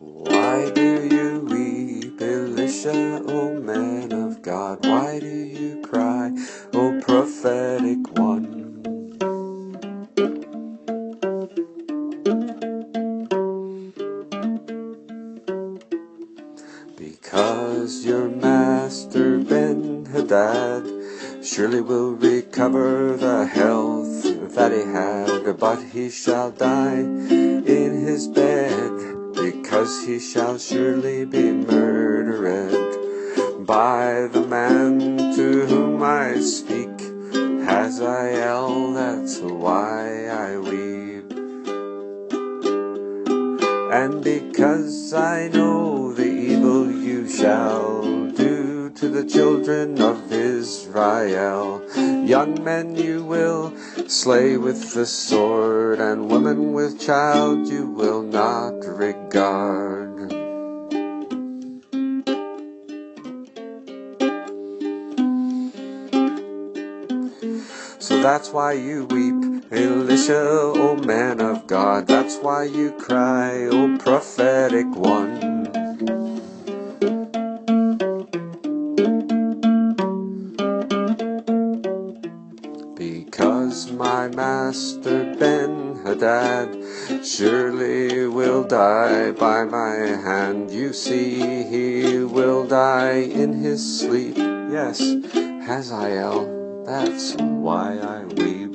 Why do you weep, Elisha, O man of God? Why do you cry, O prophetic one? Because your master Ben Hadad surely will recover the health that he had, but he shall die in his bed, because he shall surely be murdered by the man to whom I speak. Hazael, that's why I weep. And because I know the evil you shall do to the children of Israel, young men you will slay with the sword, and women with child you will not regard. So that's why you weep, Elisha, O man of God. That's why you cry, O prophetic one. Because my master Ben Hadad surely will die by my hand. You see, he will die in his sleep. Yes, Hazael, that's why I weep.